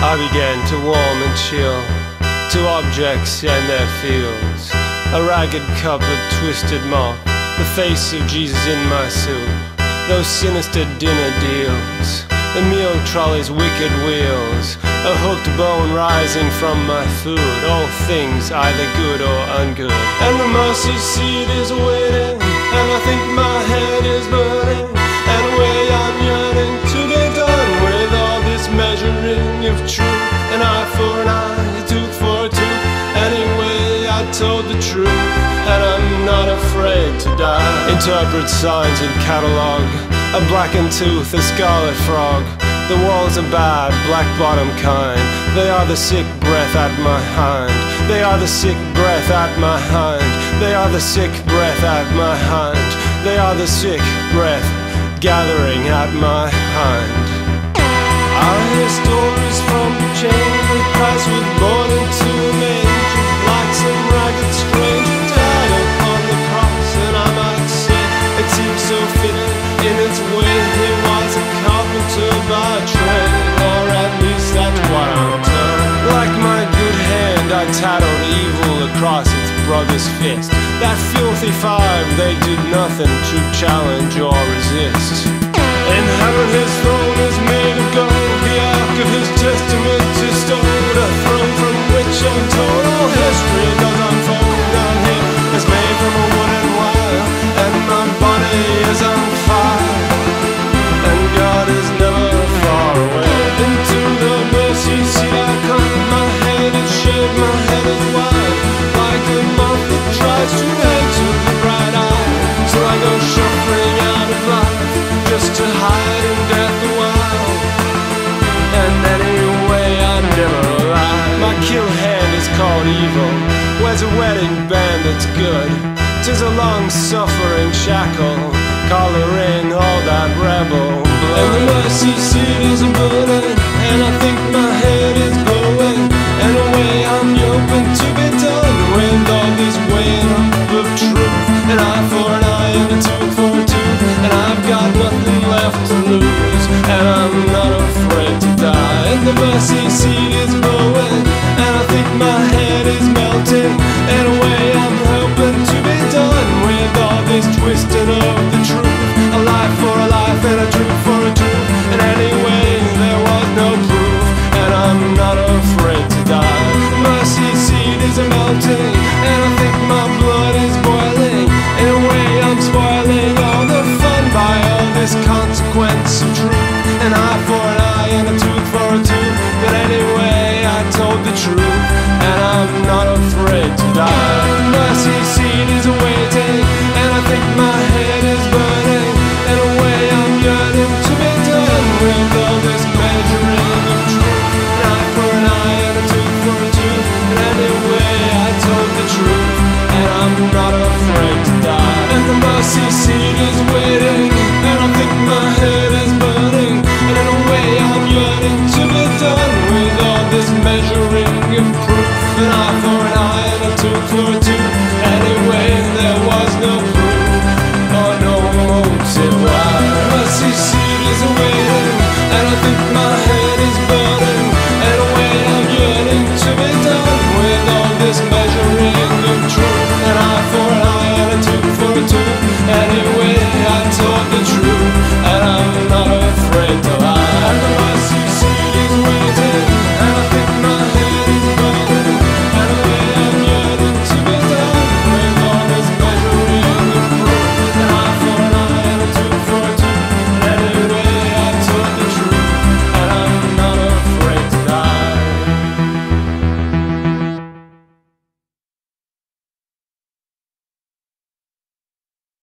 I began to warm and chill to objects and their fields. A ragged couplet twisted mock, the face of Jesus in my soup. Those sinister dinner deals, the meal trolley's wicked wheels, a hooked bone rising from my food. All things either good or ungood. And the mercy seat is waiting, and I think told the truth, and I'm not afraid to die. Interpret signs and catalog, a blackened tooth, a scarlet frog. The walls are bad, black bottom kind. They are the sick breath at my hind. They are the sick breath at my hind. They are the sick breath at my hind. They are the sick breath gathering at my hind. Nothing to challenge or resist. In heaven, evil. Wears a wedding band that's good. Tis a long suffering shackle. Collaring all that rebel blood. And the mercy seat is burning. And I think my for an eye and a tooth for a tooth. But anyway, I told the truth, and I'm not afraid to die. off and off.